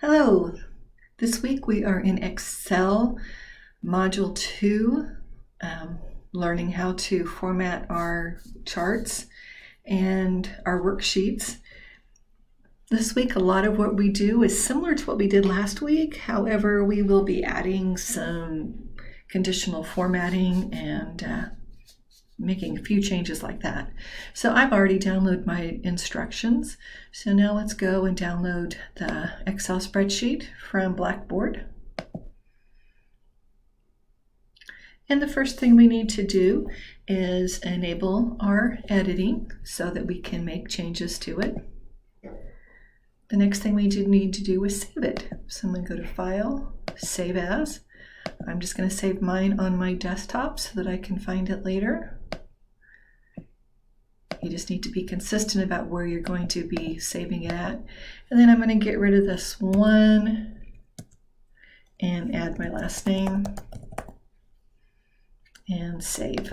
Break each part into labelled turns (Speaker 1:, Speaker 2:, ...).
Speaker 1: Hello, this week we are in Excel Module 2, um, learning how to format our charts and our worksheets. This week a lot of what we do is similar to what we did last week, however we will be adding some conditional formatting and uh, making a few changes like that. So I've already downloaded my instructions. So now let's go and download the Excel spreadsheet from Blackboard. And the first thing we need to do is enable our editing so that we can make changes to it. The next thing we did need to do is save it. So I'm going to go to File, Save As. I'm just going to save mine on my desktop so that I can find it later. You just need to be consistent about where you're going to be saving it at. And then I'm going to get rid of this one and add my last name and save.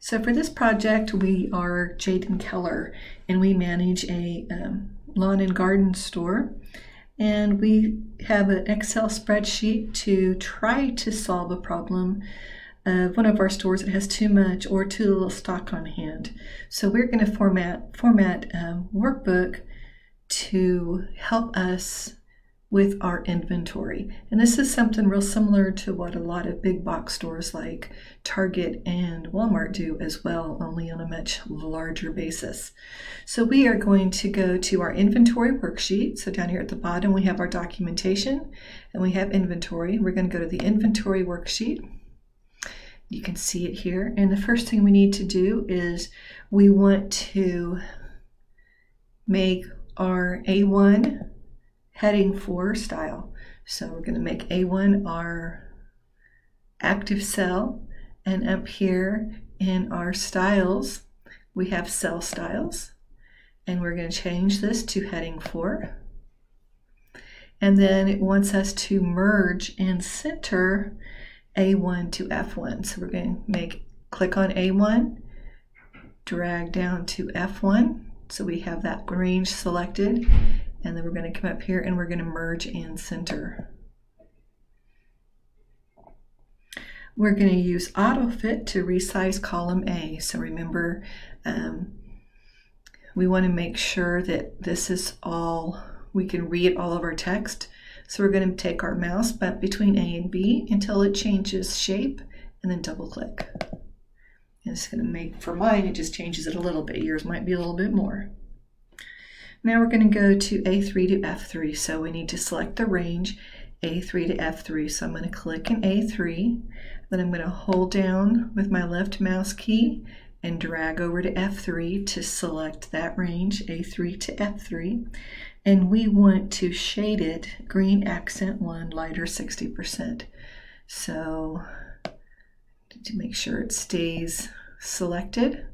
Speaker 1: So for this project, we are Jaden Keller and we manage a um, lawn and garden store. And we have an Excel spreadsheet to try to solve a problem of one of our stores that has too much or too little stock on hand. So we're going to format format a um, workbook to help us with our inventory. And this is something real similar to what a lot of big box stores like Target and Walmart do as well, only on a much larger basis. So we are going to go to our inventory worksheet. So down here at the bottom, we have our documentation and we have inventory. We're going to go to the inventory worksheet. You can see it here. And the first thing we need to do is we want to make our A1 heading 4 style. So we're going to make A1 our active cell. And up here in our styles, we have cell styles. And we're going to change this to heading 4. And then it wants us to merge and center a1 to F1. So we're going to make click on A1, drag down to F1. So we have that range selected. And then we're going to come up here and we're going to merge and center. We're going to use AutoFit to resize column A. So remember, um, we want to make sure that this is all, we can read all of our text. So we're going to take our mouse bump between A and B until it changes shape and then double click. And it's going to make, for mine, it just changes it a little bit. Yours might be a little bit more. Now we're going to go to A3 to F3. So we need to select the range A3 to F3. So I'm going to click in A3. Then I'm going to hold down with my left mouse key and drag over to F3 to select that range, A3 to F3 and we want to shade it green accent one lighter 60%. So to make sure it stays selected.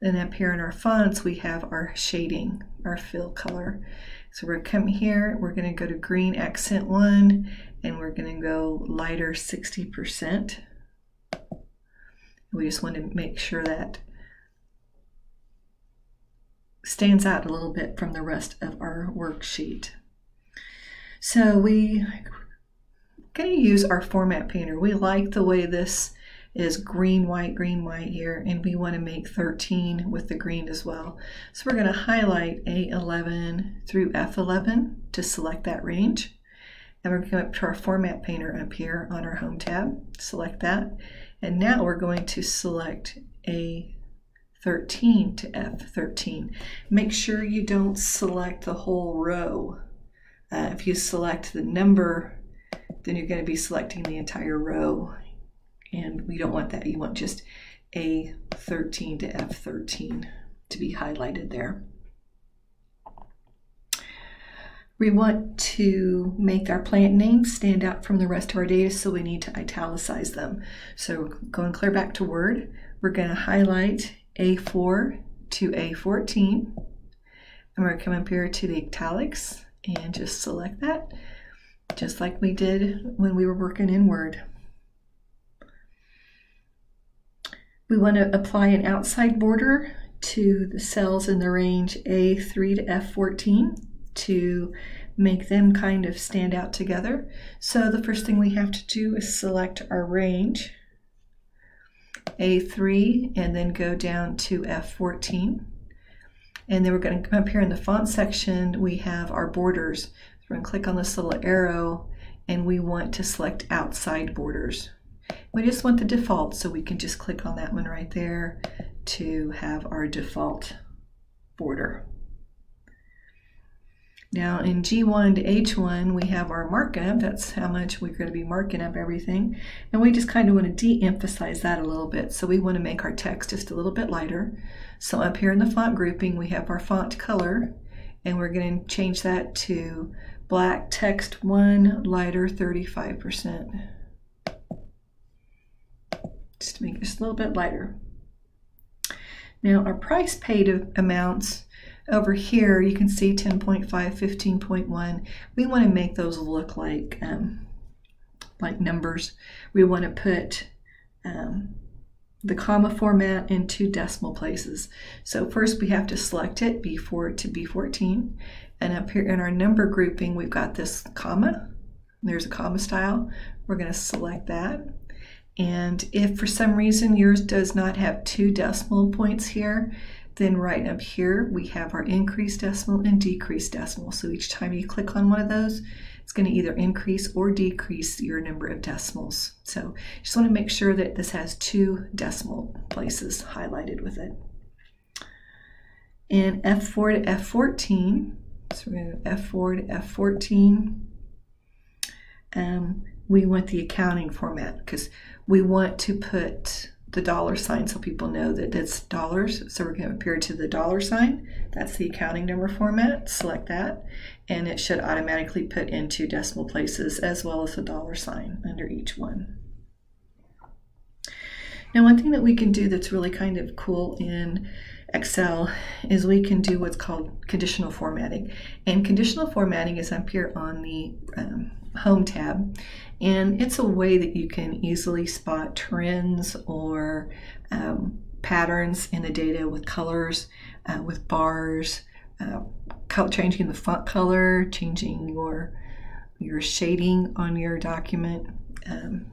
Speaker 1: Then up here in our fonts, we have our shading, our fill color. So we're coming here, we're gonna go to green accent one, and we're gonna go lighter 60%. We just want to make sure that stands out a little bit from the rest of our worksheet. So we going to use our format painter. We like the way this is green, white, green, white here, and we want to make 13 with the green as well. So we're going to highlight A11 through F11 to select that range. And we're going to come up to our format painter up here on our home tab, select that. And now we're going to select a 13 to F13. Make sure you don't select the whole row. Uh, if you select the number, then you're going to be selecting the entire row. And we don't want that. You want just A13 to F13 to be highlighted there. We want to make our plant names stand out from the rest of our data, so we need to italicize them. So going clear back to Word, we're going to highlight a4 to A14. And we're going to come up here to the italics and just select that, just like we did when we were working in Word. We want to apply an outside border to the cells in the range A3 to F14. to make them kind of stand out together. So the first thing we have to do is select our range, A3, and then go down to F14. And then we're going to come up here in the font section, we have our borders. So we're going to click on this little arrow and we want to select outside borders. We just want the default, so we can just click on that one right there to have our default border. Now in G1 to H1, we have our markup. That's how much we're going to be marking up everything. And we just kind of want to de-emphasize that a little bit. So we want to make our text just a little bit lighter. So up here in the font grouping, we have our font color. And we're going to change that to black text 1, lighter 35%. Just to make it just a little bit lighter. Now our price paid amounts over here, you can see 10.5, 15.1. We want to make those look like, um, like numbers. We want to put um, the comma format in two decimal places. So first we have to select it, B4 to B14. And up here in our number grouping, we've got this comma. There's a comma style. We're going to select that. And if for some reason yours does not have two decimal points here, then right up here, we have our increased decimal and decreased decimal. So each time you click on one of those, it's going to either increase or decrease your number of decimals. So just want to make sure that this has two decimal places highlighted with it. And F4 to F14, so we're going to F4 to F14. Um, we want the accounting format because we want to put the dollar sign so people know that it's dollars. So we're going to appear to the dollar sign. That's the accounting number format. Select that. And it should automatically put into decimal places as well as the dollar sign under each one. Now one thing that we can do that's really kind of cool in Excel is we can do what's called conditional formatting. And conditional formatting is up here on the um, Home tab. And it's a way that you can easily spot trends or um, patterns in the data with colors, uh, with bars, uh, changing the font color, changing your your shading on your document. Um,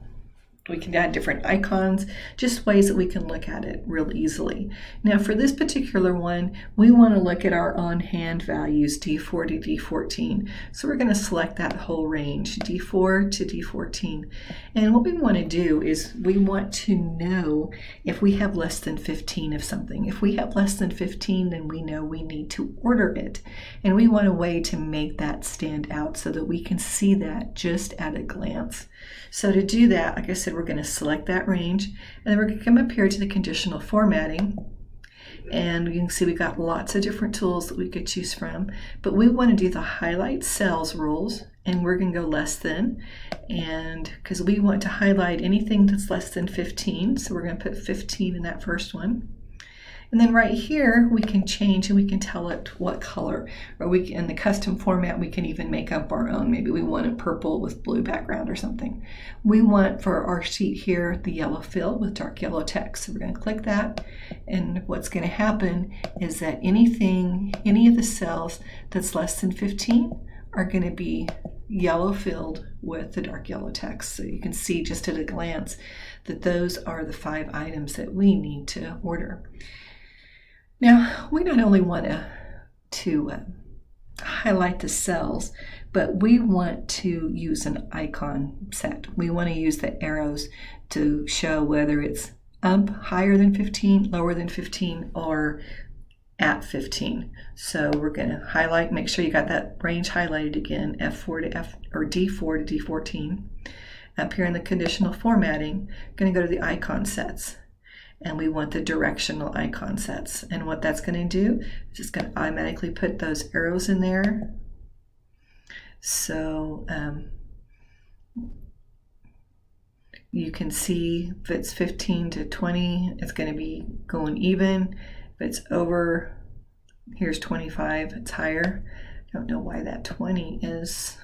Speaker 1: we can add different icons, just ways that we can look at it real easily. Now for this particular one, we want to look at our on-hand values, D4 to D14. So we're going to select that whole range, D4 to D14. And what we want to do is we want to know if we have less than 15 of something. If we have less than 15, then we know we need to order it. And we want a way to make that stand out so that we can see that just at a glance. So to do that, like I said, we're going to select that range, and then we're going to come up here to the conditional formatting. And you can see we've got lots of different tools that we could choose from, but we want to do the highlight cells rules, and we're going to go less than, and because we want to highlight anything that's less than 15, so we're going to put 15 in that first one. And then right here, we can change and we can tell it what color, or we can, in the custom format, we can even make up our own. Maybe we want it purple with blue background or something. We want for our sheet here, the yellow fill with dark yellow text. So we're gonna click that. And what's gonna happen is that anything, any of the cells that's less than 15 are gonna be yellow filled with the dark yellow text. So you can see just at a glance that those are the five items that we need to order. Now, we not only want to, to uh, highlight the cells, but we want to use an icon set. We want to use the arrows to show whether it's up higher than 15, lower than 15, or at 15. So we're going to highlight, make sure you got that range highlighted again, F4 to F or D4 to D14. Up here in the conditional formatting, going to go to the icon sets and we want the directional icon sets. And what that's going to do is it's going to automatically put those arrows in there. So um, you can see if it's 15 to 20, it's going to be going even. If it's over, here's 25, it's higher. Don't know why that 20 is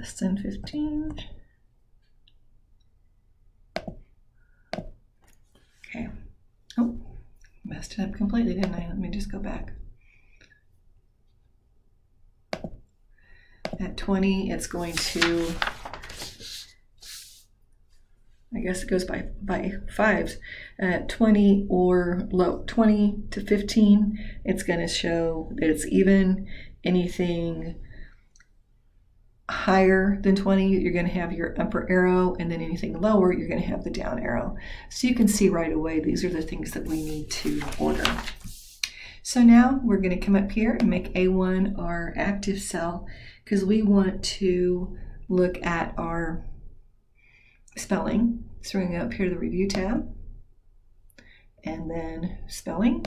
Speaker 1: less than 15. Okay. Oh, messed it up completely, didn't I? Let me just go back. At 20, it's going to, I guess it goes by, by fives. At 20 or low, 20 to 15, it's going to show that it's even. Anything higher than 20, you're going to have your upper arrow, and then anything lower, you're going to have the down arrow. So you can see right away, these are the things that we need to order. So now we're going to come up here and make A1 our active cell because we want to look at our spelling. So we're going to go up here to the review tab and then spelling.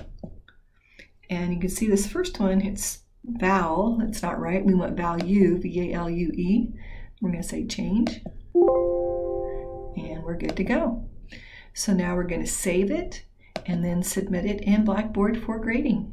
Speaker 1: And you can see this first one, it's vowel. That's not right. We want value, V-A-L-U-E. We're going to say change. And we're good to go. So now we're going to save it and then submit it in Blackboard for grading.